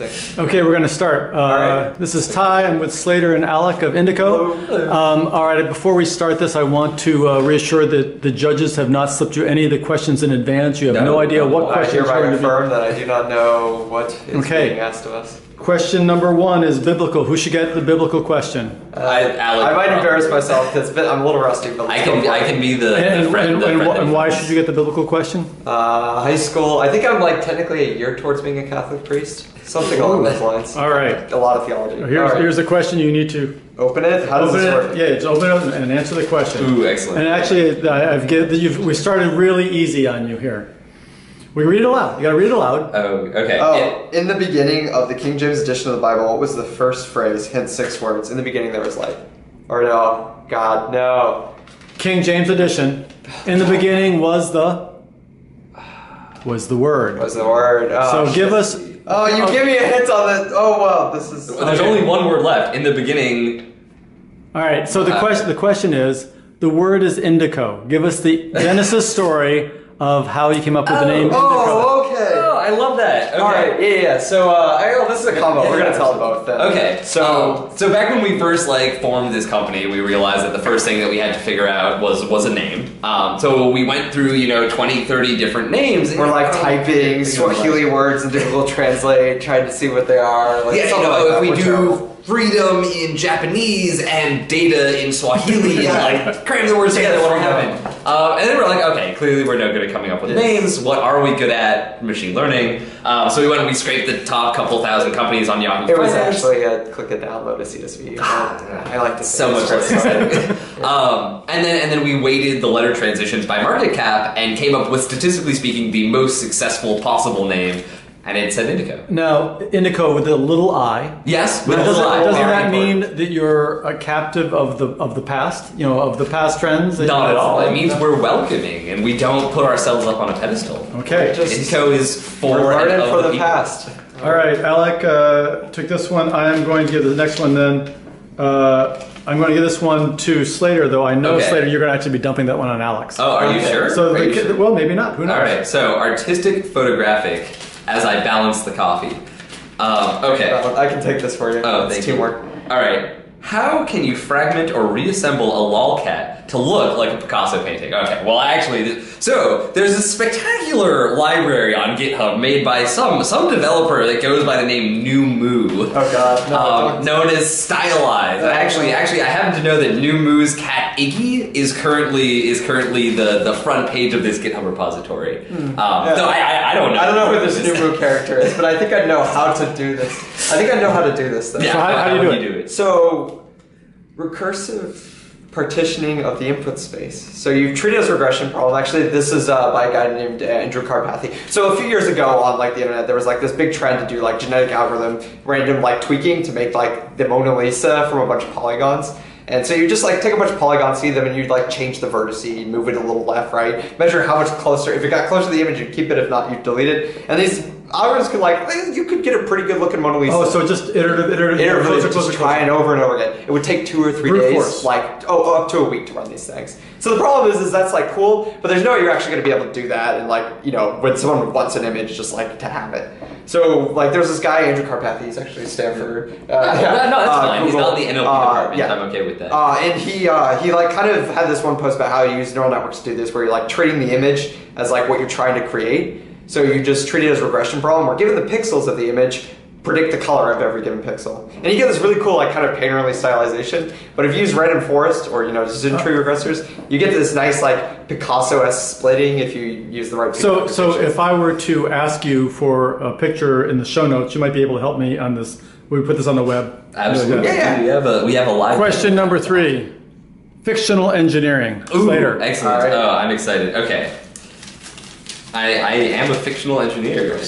Okay, we're going to start. Uh, right. This is Ty. I'm with Slater and Alec of Indico. Um, all right, before we start this, I want to uh, reassure that the judges have not slipped you any of the questions in advance. You have no, No, idea what I questions hereby are going to be. confirm that I do not know what is Okay. being asked of us. Question number one is biblical. Who should get the biblical question? I, I might embarrass myself because I'm a little rusty, but I can I can be the, the friend. and, the and, friend and why should you get the biblical question? Uh, high school. I think I'm like technically a year towards being a Catholic priest. Something along those lines. All right. A lot of theology. Here's, All right. here's the question you need to Open it. How does open this it. work? Yeah, just open it and answer the question. Ooh, excellent. And actually, I've get, you've, we started really easy on you here. We read it aloud. You got to read it aloud. oh, okay. Oh, in the beginning of the King James edition of the Bible, what was the first phrase? Hint six words. In the beginning, there was light. Or no, God, no. King James edition. In the beginning was the was the word. Was the word? Oh, So shit. give us. Oh, you give me a hint on the. Oh wow, this is. It- There's only one word left. In the beginning, All right. So the Uh, question the question is the word is indico. Give us the Genesis story of how you came up with the name indico. Oh, okay. oh, I love that. Okay. All right, yeah, yeah. So, uh, I, oh, this is a combo. Yeah, We're gonna tell both. Then. Okay, So, so so back when we first like formed this company, we realized that the first thing that we had to figure out was was a name. Um, so we went through you know 20, 30 different names. and we're like oh, typing think of, like- Swahili words into Google Translate, trying to see what they are. Like, Yeah, you know, like if we We're do terrible. Freedom in Japanese and data in Swahili and like cram the words together, what will happen? Um, and then we're like, okay, clearly we're no good at coming up with Yes. names. What are we good at? Machine learning. Um, so we went and we scraped the top couple thousand companies on Yahoo. It was Finance. actually a click a download a CSV. I like to so much um, and then and then we weighted the letter transitions by market cap and came up with statistically speaking the most successful possible name, and it said Indico. Now indico with a little i. Yes, with Now, a doesn't, little I. doesn't Very that mean important. that you're a captive of the of the past? You know, of the past trends. Not at all. It means we're welcoming and we don't put ourselves up on a pedestal. Okay. Just- Indico is for and of for the people. past. All right, Alec uh, took this one. I am going to give the next one then. Uh, I'm going to give this one to Slater, though I know Okay. Slater, you're going to actually be dumping that one on Alex. Oh, are you Okay. sure? so Are the, you sure? well, maybe not. Who knows? All right. So artistic photographic as I balance the coffee. Um, okay. I can take this for you. Oh, it's thank you. teamwork. All right. How can you fragment or reassemble a lolcat to look like a Picasso painting? Okay. Well, actually, th- so there's a spectacular library on GitHub made by some some developer that goes by the name Newmu. Oh god, no. Um, known as Stylized. And actually, actually, I happen to know that Newmu's cat Iggy is currently is currently the, the front page of this GitHub repository. Um, Yeah. No, I, I, I don't know. I don't know who this is. new Moo character is, but I think I know how to do this. I think I know how to do this though. Yeah, So how- how do you would do it? do it? So, recursive partitioning of the input space. So you treat it as regression problem. Actually, this is uh, by a guy named uh, Andrew Karpathy. So a few years ago on like the internet, there was like this big trend to do like genetic algorithm, random like tweaking to make like the Mona Lisa from a bunch of polygons. And so you just like take a bunch of polygons, see them, and you'd like change the vertice, move it a little left, right, measure how much closer. If it got closer to the image, you'd keep it. If not, you'd delete it. And these algorithms could like you could get a pretty good looking Mona Lisa. Oh, so just iterative, iterative, Iterative, closer, just closer, trying over and over again. It would take two or three Brute days, force. like oh, up to a week to run these things. So the problem is, is that's like cool, but there's no way you're actually going to be able to do that. And like you know, when someone wants an image, just like to have it. So like, there's this guy Andrew Karpathy. He's actually Stanford. Uh, No, no, that's uh, fine. He's not the NLP Uh, department. yeah. I'm okay with that. Uh, and he uh, he like kind of had this one post about how you use neural networks to do this, where you're like treating the image as like what you're trying to create. So you just treat it as a regression problem, where given the pixels of the image, predict the color of every given pixel. And you get this really cool like kind of painterly stylization. But if you use random forest or you know decision tree regressors, you get this nice like Picasso-esque splitting if you use the right. So, so if I were to ask you for a picture in the show notes, you might be able to help me on this. We put this on the web. Absolutely. Yeah, yeah. We have a we have a live Question number three: fictional engineering. Ooh, Slater. excellent. All right. Oh, I'm excited. Okay. I I am a fictional engineer.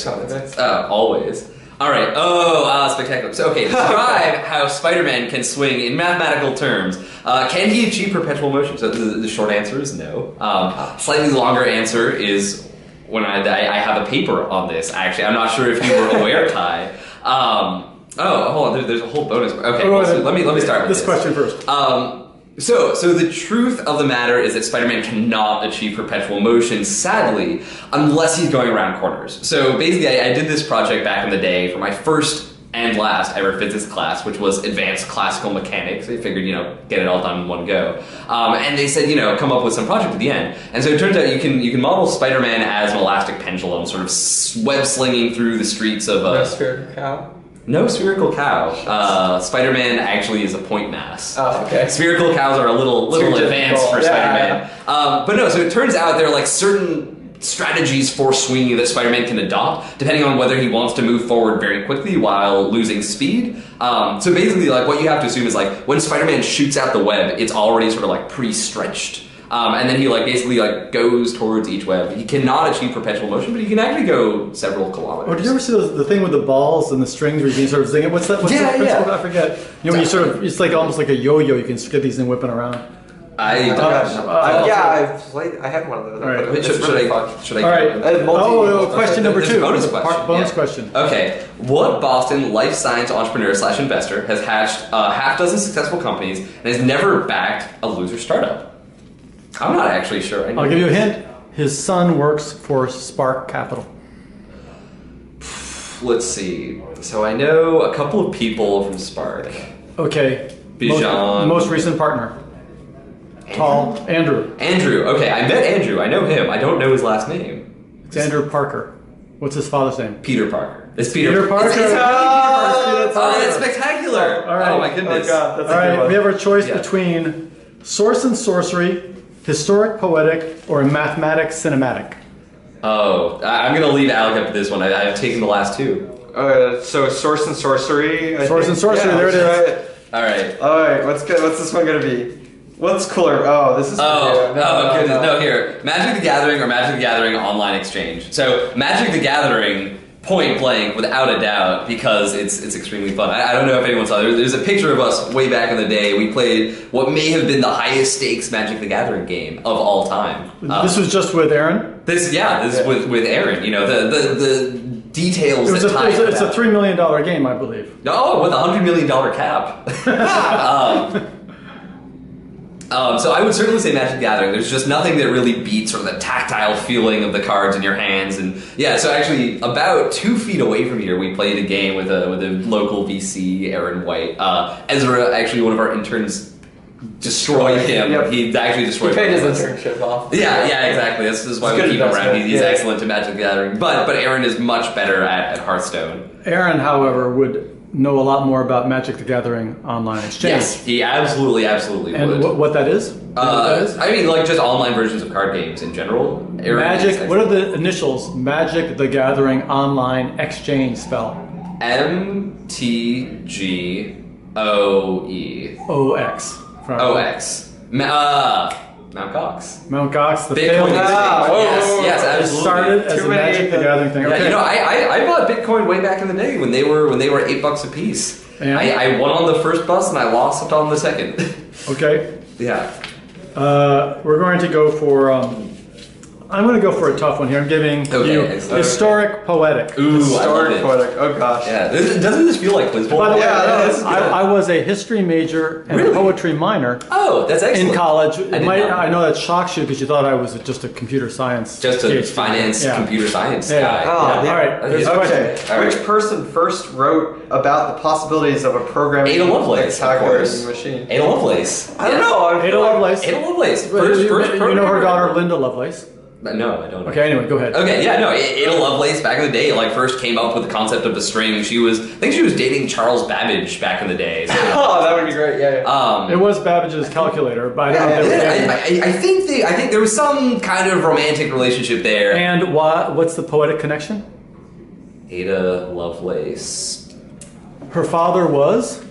Uh, always. All right. Oh, ah, spectacular. So, okay, describe how Spider-Man can swing in mathematical terms. Uh, can he achieve perpetual motion? So the, the short answer is no. Um, slightly longer answer is when I, I I have a paper on this. Actually, I'm not sure if you were aware, Ty. Um, oh, hold on. There, there's a whole bonus. Okay, well, so let me let me start with this this question first. um, So, so the truth of the matter is that Spider-Man cannot achieve perpetual motion, sadly, unless he's going around corners. So basically, I, I did this project back in the day for my first and last ever physics class, which was advanced classical mechanics. They figured, you know, get it all done in one go. Um, and they said, you know, come up with some project at the end. And so it turns out you can you can model Spider-Man as an elastic pendulum, sort of web slinging through the streets of uh, Spirit cow. No spherical cow. Uh, Spider-Man actually is a point mass. Oh, okay. Spherical cows are a little little advanced for yeah, Spider-Man. Um, but no, so it turns out there are like certain strategies for swinging that Spider-Man can adopt, depending on whether he wants to move forward very quickly while losing speed. Um, so basically, like what you have to assume is like when Spider-Man shoots out the web, it's already sort of like pre-stretched. Um, and then he like basically like goes towards each web. He cannot achieve perpetual motion, but he can actually go several kilometers. Oh, did you ever see those, the thing with the balls and the strings where you can sort of zing it? What's that? What's Yeah, the principle? yeah. I forget. You know, when you sort of, it's like almost like a yo-yo. You can skip these things whipping around. I Oh, gosh. Uh, yeah, I've played. I had one of those. All right. Wait, It's should, should really I? Should I? All right. Uh, multi- oh, question number two. bonus question. Part- bonus yeah. question. Okay. What Boston life science entrepreneur slash investor has hatched a half dozen successful companies and has never backed a loser startup? I'm not actually sure. I I'll give you a hint. His son works for Spark Capital. Let's see. So I know a couple of people from Spark. Okay. Bijan. Most, most recent partner. Tall. Andrew. Andrew. Okay, I met Andrew. I know him. I don't know his last name. It's Andrew Parker. What's his father's name? Peter Parker. It's Peter, Peter Parker. It's, it's Oh, oh, that's oh, that's spectacular. All right. Oh my goodness. Oh, God, that's All a good right, one. we have our choice Yeah. between source and sorcery, historic poetic, or mathematic cinematic. Oh, I- I'm gonna leave Alec up to this one. I, I've taken the last two. Uh, so source and sorcery. I Source think? and sorcery, Yeah, there it let's is. try All right. All right, what's good? What's this one gonna be? What's cooler? Oh, this is. Oh, yeah, oh, goodness. No, here. Magic the Gathering or Magic the Gathering online exchange. So, Magic the Gathering, point blank, without a doubt, because it's it's extremely fun. I, I don't know if anyone saw. There, there's a picture of us way back in the day. We played what may have been the highest stakes Magic the Gathering game of all time. Uh, this was just with Aaron. this, yeah, this Yeah. with with Aaron. You know the the, the details It was a, it's, a, it's a three million dollar game, I believe. Oh, with a hundred million dollar cap. um, um, so I would certainly say Magic the Gathering. There's just nothing that really beats sort of the tactile feeling of the cards in your hands, and yeah. So actually, about two feet away from here, we played a game with a with a local VC, Aaron White. Uh, Ezra, actually, one of our interns, destroyed him. Yep. He actually He destroyed. paid his both of us. internship off. Yeah, yeah, exactly. This is why It's we keep him around. He's, he's yeah. excellent at Magic Gathering, but but Aaron is much better at, at Hearthstone. Aaron, however, would know a lot more about Magic the Gathering online exchange. Yes, he absolutely, absolutely would. And what, that is? You know what Uh. I mean, like just online versions of card games in general. Aaron is Magic. What are the initials? Magic the Gathering online exchange spell. M T G O E O X. O X. Ma- uh, Mount Cox. Mount Gox, the Bitcoin. failed. is Ah, Bitcoin. whoa, yes, whoa, whoa. yes, It started as Too a Magic the Gathering thing. Yeah, Okay. you know, I, I, I bought Bitcoin way back in the day when they were when they were eight bucks a piece. Yeah. I, I won on the first bus and I lost on the second. okay. yeah. Uh, we're going to go for. Um, I'm going to go for a tough one here. I'm giving Okay, you excellent. historic poetic. Ooh, I love Historic it. poetic. Oh gosh. Yeah, this, doesn't this feel like quiz bowl? By the way, Yeah, no, I. I was a history major and Really? a poetry minor Oh, that's excellent. in college. It did might, know I know that shocks you because you thought I was just a computer science. Just a PhD. finance, Yeah. computer science Yeah. guy. Oh, Yeah. yeah. All right. Okay. Okay. All right. Which person first wrote about the possibilities of a programming Ada Lovelace, of calculating course. machine? Ada Lovelace. I don't Yeah. know. I Ada like- Lovelace. Ada Lovelace. But First, you, first you know her daughter Linda Lovelace. No, I don't know. Okay. Anyway, go ahead. Okay, yeah, no, A- Ada Lovelace back in the day, like first came up with the concept of the string. She was, I think she was dating Charles Babbage back in the day. So, Oh, that would be great. Yeah. yeah. um, It was Babbage's calculator, but I Yeah, if yeah. I, I, I think they, I think there was some kind of romantic relationship there. And why, what's the poetic connection? Ada Lovelace. Her father was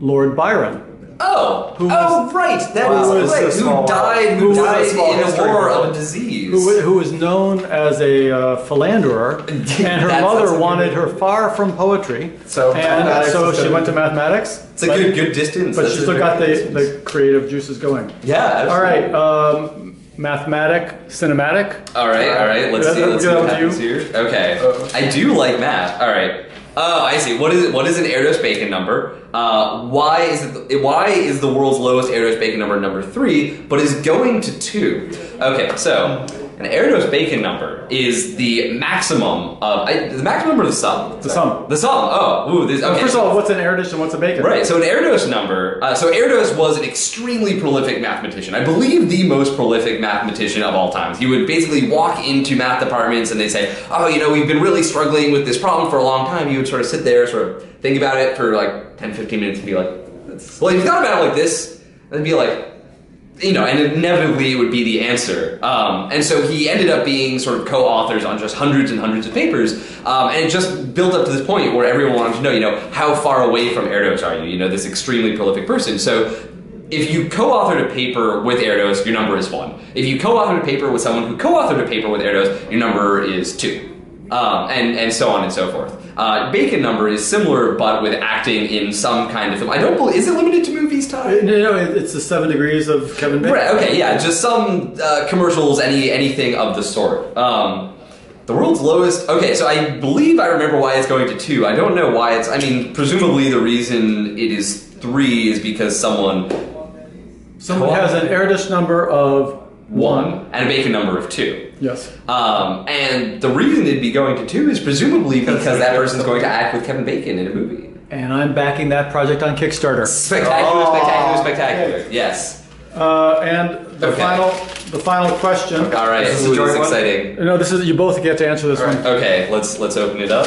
Lord Byron. Oh, Who oh, was- right, that who is was right. a Who died? Who, who died small in a war of a disease? who, who was known as a uh, philanderer, and her That's- that's mother wanted good- her far from poetry, So and mathematics so she went to mathematics. it's a but, good, good distance. but That's she still got the, distance. the creative juices going. yeah. All absolutely. right, um, mathematic, cinematic. All right, all right. Let's see. that- Let's see that what happens here. Okay, Uh, I do like math. All right. Oh, I see. What is? What is an Erdos Bacon number? Uh, why is it? Why is the world's lowest Erdos Bacon number number three, but is going to two? Okay, so an Erdos Bacon number is the maximum of I, the maximum or the sum. The sum. The sum. Oh, ooh. This, Well, first of all, what's an dish and what's a bacon? Right, so an Erdos number. Uh, so Erdos was an extremely prolific mathematician. I believe the most prolific mathematician of all times. He would basically walk into math departments and they'd say, "Oh, you know, we've been really struggling with this problem for a long time." He would sort of sit there, sort of think about it for like 10, 15 minutes, and be like, "Well, if you thought about it like this," and be like, you know, and inevitably it would be the answer. Um, and so he ended up being sort of co-authors on just hundreds and hundreds of papers, um, and it just built up to this point where everyone wanted to know, you know, how far away from Erdos are you? You know, this extremely prolific person. So if you co-authored a paper with Erdos, your number is one. If you co-authored a paper with someone who co-authored a paper with Erdos, your number is two. Um, and, and so on and so forth. Uh, Bacon number is similar, but with acting in some kind of film. I don't believe, is it limited to movies, Todd? Uh, No, no, it's the seven degrees of Kevin Bacon. Right. Okay. Yeah. Just some uh, commercials, any anything of the sort. Um, the world's lowest. Okay. So I believe I remember why it's going to two. I don't know why it's. I mean, presumably the reason it is three is because someone Someone has an Erdos number of one and a bacon number of two. Yes. Um, and the reason it'd be going to two is presumably because that person's going to act with Kevin Bacon in a movie. And I'm backing that project on Kickstarter. Spectacular! Oh. Spectacular! Spectacular! Yes. Uh, and the Okay. final, the final question. All right. This is Ooh, this is one? exciting. No, this is you both get to answer this one. Okay, let's let's open it up.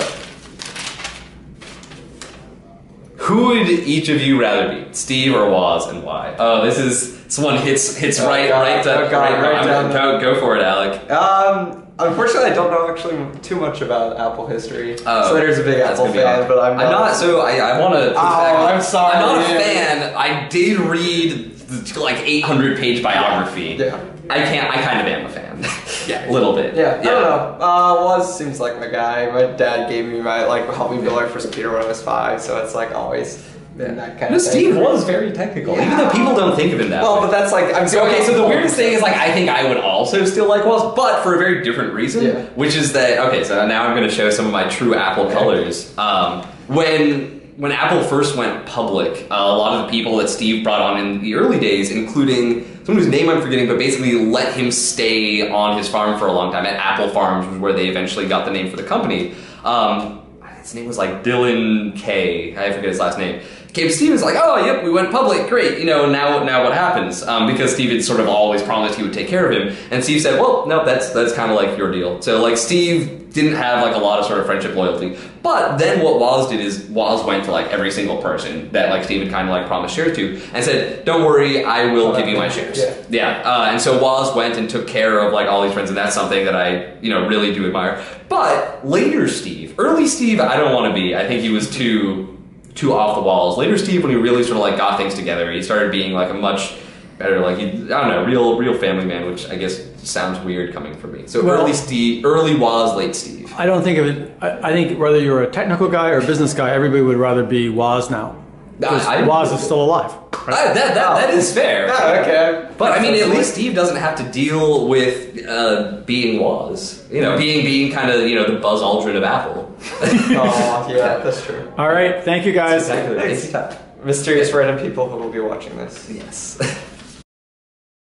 Who would each of you rather be, Steve or Woz, and why? Oh, this is this one hits hits Oh, right God. right to, Oh, God, right, right I'm- down go, go for it, Alec. Um, unfortunately, I don't know actually too much about Apple history. Oh, Slater's a big Apple gonna be fan, hard. but I'm not. so I, I want to. Oh, I'm sorry, I'm not a yeah. fan. I did read the, like 800 page biography. Yeah. I can't. I kind of am a fan. yeah, a little bit. Yeah, I don't know. Uh, Woz seems like my guy. My dad gave me my like helped me build my first computer when I was five, so it's like always that kind No, of thing. Steve was very technical, Yeah. even though people don't think of him that Well, way. but that's like I'm So okay, so the weirdest thing is like I think I would also still like Wells, but for a very different reason, Yeah. which is that okay. So now I'm going to show some of my true Apple colors. Um, when when Apple first went public, uh, a lot of the people that Steve brought on in the early days, including someone whose name I'm forgetting, but basically let him stay on his farm for a long time at Apple Farms, where they eventually got the name for the company. Um, his name was like Dylan K. I forget his last name. Came to Steve and was like, oh, yep, we went public, great. You know, now now what happens? Um, because Steve had sort of always promised he would take care of him, and Steve said, well, no, that's that's kind of like your deal. So like Steve didn't have like a lot of sort of friendship loyalty, but then what Woz did is Woz went to like every single person that like Steve had kind of like promised shares to, and said, don't worry, I will give you my shares. Yeah. Yeah, uh, and so Woz went and took care of like all these friends, and that's something that I, you know, really do admire. But later Steve, early Steve, I don't want to be. I think he was too too off the walls. Later Steve, when he really sort of like got things together, he started being like a much better, like he, I don't know, real real family man, which I guess sounds weird coming from me. So Well- early Steve, early Woz, late Steve. I don't think of it. I, I think whether you're a technical guy or a business guy, everybody would rather be Woz now. Because Woz is still alive. Uh, that, that, that is fair. Yeah, okay. But I mean, at least Steve doesn't have to deal with uh, being Woz, you know, being being kind of you know the Buzz Aldrin of Apple. Oh, yeah, that's true. All right. Thank you guys. Exactly. Thanks. Thank you, Todd. Mysterious random people who will be watching this. Yes.